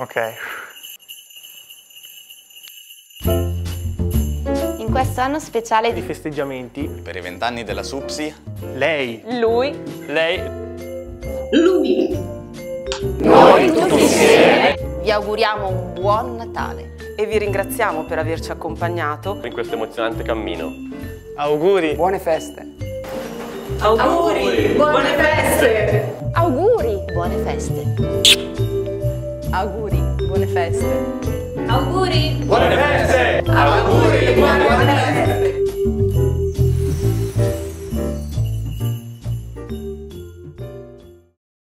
Ok. In questo anno speciale Di festeggiamenti, Per i vent'anni della Supsi, lei, Lui lei, vi auguriamo un buon Natale. e vi ringraziamo per averci accompagnato. in questo emozionante cammino. auguri. Buone feste. Auguri, buone feste. Auguri, Buone feste. auguri, buone feste. Auguri. Buone feste! Auguri, buone feste.